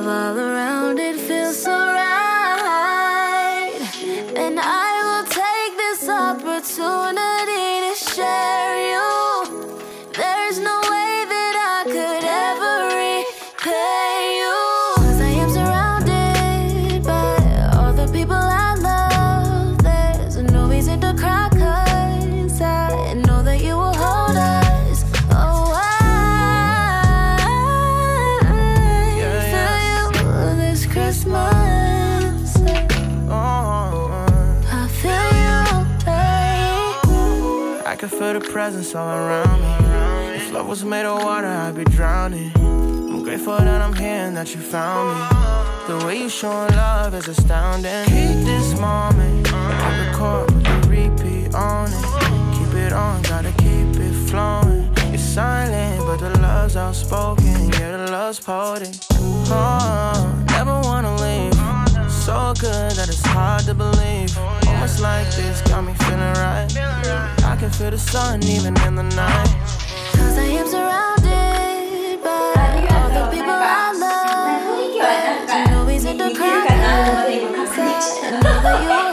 love all around, it feels so can feel the presence all around me. If love was made of water, I'd be drowning. I'm grateful that I'm here and that you found me. The way you showing love is astounding. Keep this moment, I record with the repeat on it. Keep it on, gotta keep it flowing. You're silent, but the love's outspoken. Yeah, the love's potent. Oh, never wanna leave. So good that it's hard to believe. Moments like this got me feeling right. I can feel the sun even in the night. Cause I am surrounded by all the people I love. There's no reason to cry. 'cause I know that you